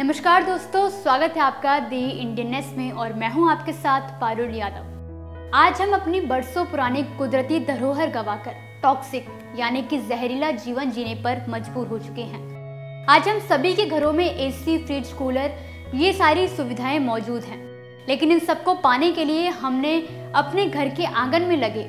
नमस्कार दोस्तों, स्वागत है आपका दी इंडियननेस में और मैं हूँ आपके साथ पारुल यादव। आज हम अपनी बरसों पुरानी कुदरती धरोहर गवाकर टॉक्सिक यानी कि जहरीला जीवन जीने पर मजबूर हो चुके हैं। आज हम सभी के घरों में एसी फ्रिज कूलर ये सारी सुविधाएँ मौजूद हैं। लेकिन इन सबको पाने के लिए हमने अपने घर के आँगन में लगे,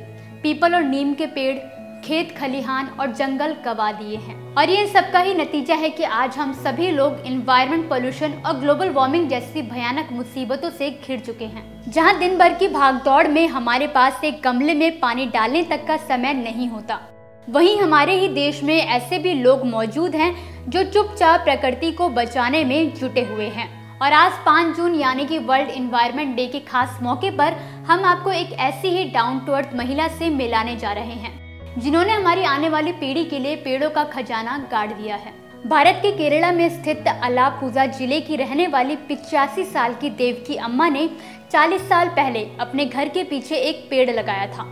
पीपल और नीम के पेड़ खेत, खलिहान और जंगल गवा दिए हैं। और ये सबका ही नतीजा है कि आज हम सभी लोग इन्वायरमेंट पोल्यूशन और ग्लोबल वार्मिंग जैसी भयानक मुसीबतों से घिर चुके हैं। जहाँ दिन भर की भागदौड़ में हमारे पास एक गमले में पानी डालने तक का समय नहीं होता, वहीं हमारे ही देश में ऐसे भी लोग मौजूद हैं जो चुपचाप प्रकृति को बचाने में जुटे हुए हैं। और आज 5 जून यानी कि वर्ल्ड इन्वायरमेंट डे के खास मौके पर हम आपको एक ऐसी ही डाउन टू अर्थ महिला से मिलाने जा रहे हैं। जिन्होंने हमारी आने वाली पीढ़ी के लिए पेड़ों का खजाना गाड़ दिया है। भारत के केरला में स्थित अलापूजा ज़िले की रहने वाली पिचासी साल की देवकी अम्मा ने 40 साल पहले अपने घर के पीछे एक पेड़ लगाया था।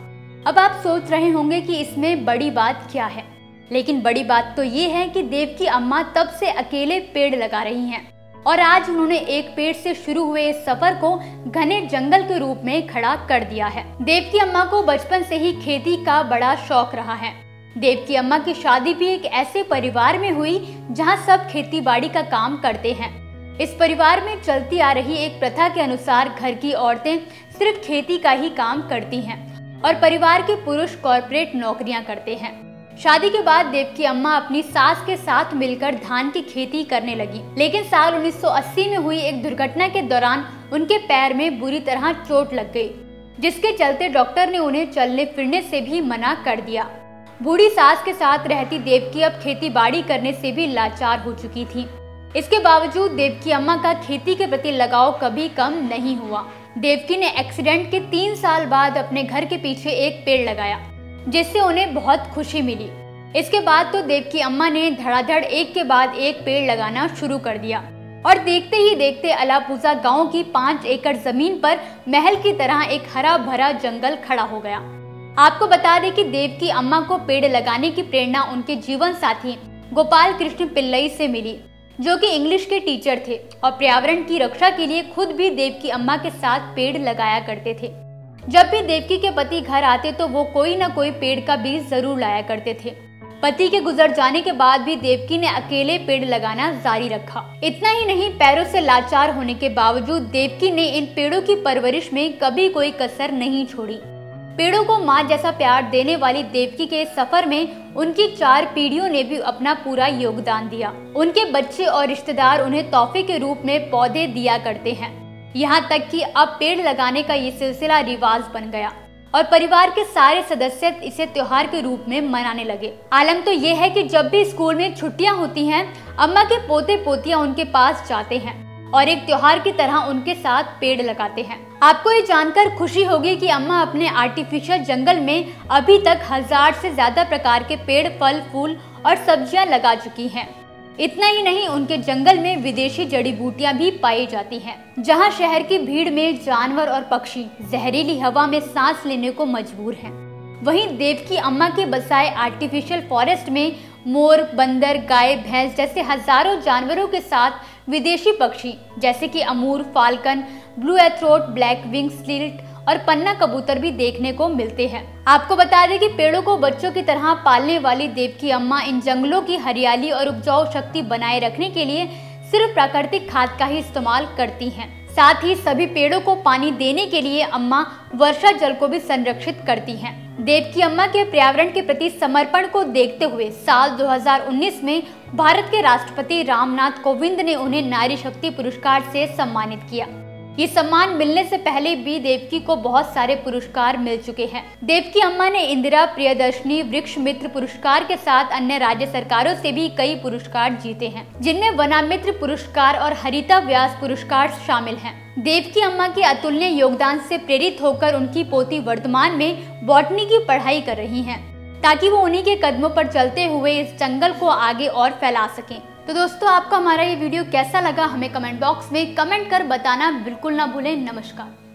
अब आप सोच रहे होंगे कि इसमें बड़ी बात क्या है। लेकिन बड़ी बात तो ये है कि देवकी अम्मा तब से अकेले पेड़ लगा रही हैं। और आज उन्होंने एक पेड़ से शुरू हुए इस सफ़र को घने जंगल के रूप में खड़ा कर दिया है। देव की अम्मा को बचपन से ही खेती का बड़ा शौक रहा है। देव की अम्मा की शादी भी एक ऐसे परिवार में हुई जहाँ सब खेती बाड़ी का काम करते हैं। इस परिवार में चलती आ रही एक प्रथा के अनुसार घर की औरतें सिर्फ़ खेती का ही काम करती हैं और परिवार के पुरुष कॉरपोरेट नौकरियाँ करते हैं। शादी के बाद देव की अम्मा अपनी सास के साथ मिलकर धान की खेती करने लगी। लेकिन साल 1980 में हुई एक दुर्घटना के दौरान उनके पैर में बुरी तरह चोट लग गई, जिसके चलते डॉक्टर ने उन्हें चलने फिरने से भी मना कर दिया। बूढ़ी सास के साथ रहती देवकी अब खेती बाड़ी करने से भी लाचार हो चुकी थी। इसके बावजूद देवकी अम्मा का खेती के प्रति लगाव कभी कम नहीं हुआ। देवकी ने एक्सीडेंट के तीन साल बाद अपने घर के पीछे एक पेड़ लगाया। जिससे उन्हें बहुत खुशी मिली। इसके बाद तो देव की अम्मा ने धड़ाधड़ एक के बाद एक पेड़ लगाना शुरू कर दिया। और देखते ही देखते अलापूजा गाँव की पाँच एकड़ ज़मीन पर महल की तरह एक हरा भरा जंगल खड़ा हो गया। आपको बता दें कि देव की अम्मा को पेड़ लगाने की प्रेरणा उनके जीवन साथी गोपाल कृष्ण पिल्लई से मिली, जो कि इंग्लिश के टीचर थे और पर्यावरण की रक्षा के लिए खुद भी देव की अम्मा के साथ पेड़ लगाया करते थे। जब भी देवकी के पति घर आते तो वो कोई ना कोई पेड़ का बीज ज़रूर लाया करते थे। पति के गुजर जाने के बाद भी देवकी ने अकेले पेड़ लगाना जारी रखा। इतना ही नहीं, पैरों से लाचार होने के बावजूद देवकी ने इन पेड़ों की परवरिश में कभी कोई कसर नहीं छोड़ी। पेड़ों को माँ जैसा प्यार देने वाली देवकी के सफ़र में उनकी चार पीढ़ियों ने भी अपना पूरा योगदान दिया। उनके बच्चे और रिश्तेदार उन्हें तोहफे के रूप में पौधे दिया करते हैं। यहाँ तक कि अब पेड़ लगाने का ये सिलसिला रिवाज बन गया और परिवार के सारे सदस्य इसे त्योहार के रूप में मनाने लगे। आलम तो ये है कि जब भी स्कूल में छुट्टियाँ होती हैं, अम्मा के पोते पोतियाँ उनके पास जाते हैं और एक त्योहार की तरह उनके साथ पेड़ लगाते हैं। आपको ये जानकर खुशी होगी कि अम्मा अपने आर्टिफिशियल जंगल में अभी तक हज़ार से ज़्यादा प्रकार के पेड़, फल, फूल और सब्ज़ियाँ लगा चुकी हैं। इतना ही नहीं, उनके जंगल में विदेशी जड़ी बूटियाँ भी पाई जाती हैं। जहाँ शहर की भीड़ में जानवर और पक्षी जहरीली हवा में सांस लेने को मजबूर हैं। वहीं देव की अम्मा के बसाए आर्टिफिशियल फॉरेस्ट में मोर, बंदर, गाय, भैंस जैसे हज़ारों जानवरों के साथ विदेशी पक्षी, जैसे कि Amur, falcon blue throat black wing stilt और पन्ना कबूतर भी देखने को मिलते हैं आपको बता दें कि पेड़ों को बच्चों की तरह पालने वाली देव की अम्मा इन जंगलों की हरियाली और उपजाऊ शक्ति बनाए रखने के लिए सिर्फ़ प्राकृतिक खाद का ही इस्तेमाल करती हैं। साथ ही सभी पेड़ों को पानी देने के लिए अम्मा वर्षा जल को भी संरक्षित करती हैं। देव की अम्मा के पर्यावरण के प्रति समर्पण को देखते हुए साल 2019 में भारत के राष्ट्रपति रामनाथ कोविंद ने उन्हें नारी शक्ति पुरस्कार से सम्मानित किया ये सम्मान मिलने से पहले भी देवकी को बहुत सारे पुरस्कार मिल चुके हैं। देवकी अम्मा ने इंदिरा प्रियदर्शनी, वृक्ष मित्र पुरस्कार के साथ अन्य राज्य सरकारों से भी कई पुरस्कार जीते हैं, जिनमें वनामित्र पुरस्कार और हरिता व्यास पुरस्कार शामिल हैं। देवकी अम्मा के अतुलनीय योगदान से प्रेरित होकर उनकी पोती वर्तमान में बॉटनी की पढ़ाई कर रही है, ताकि वो उन्हीं के कदमों पर चलते हुए इस जंगल को आगे और फैला सकें। तो दोस्तों, आपको हमारा ये वीडियो कैसा लगा हमें कमेंट बॉक्स में कमेंट कर बताना बिल्कुल ना भूलें। नमस्कार।